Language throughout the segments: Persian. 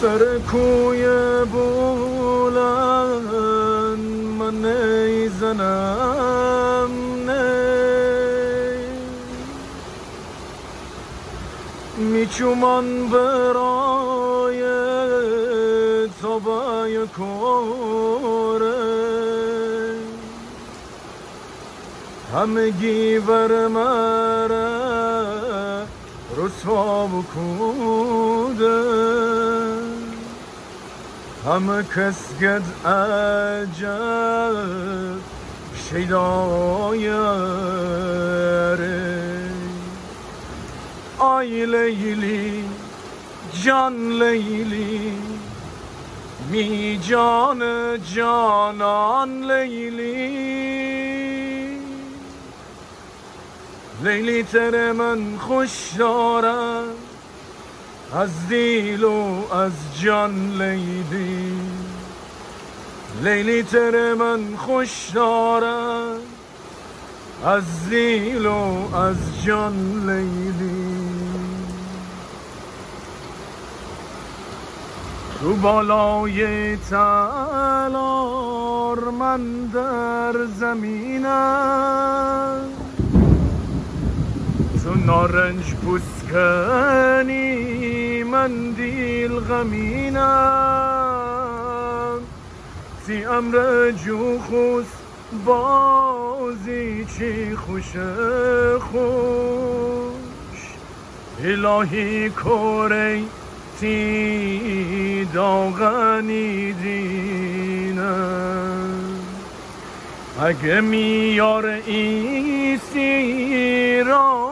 سر کوی بولن من نیزنم نی میچومان برای تابای کوره همگی بر مره رسوا بکوده. کس گد عجب شیدایره آی لیلی جان لیلی می جان جانان لیلی. لیلی تر من خوش دارد از دیل و از جان لیلی. لیلی تر من خوش دارد از دیل و از جان لیلی. تو بالای تلار من در زمینم. نارنج پوسکنی من دیل غمینم. سی امر جو خوس بازی چی خوش خوش. الهی کوری تی داغنی دینم. اگه میار ایسی را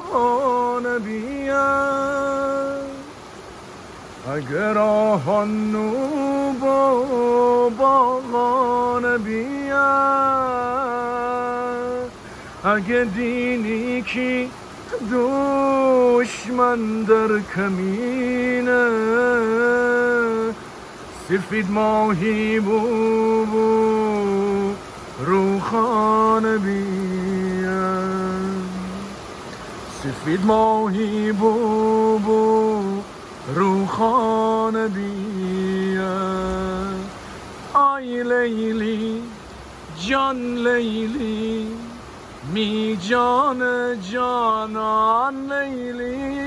اگر آهان با باغان بیاد اگه دینی کی دشمن در کمینه سفید ماهی بو بو روخان بیان سفید ماهی بو بو روخان بیان آی لیلی جان لیلی می جان جانان لیلی.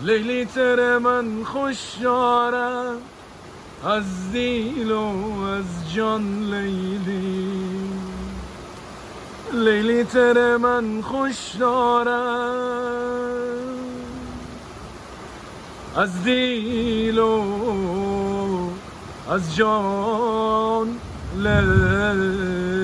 لیلی تر من خوش دارم از دیل و از جان لیلی. لیلی تر من خوش دارم از دیل و از جان لیلی.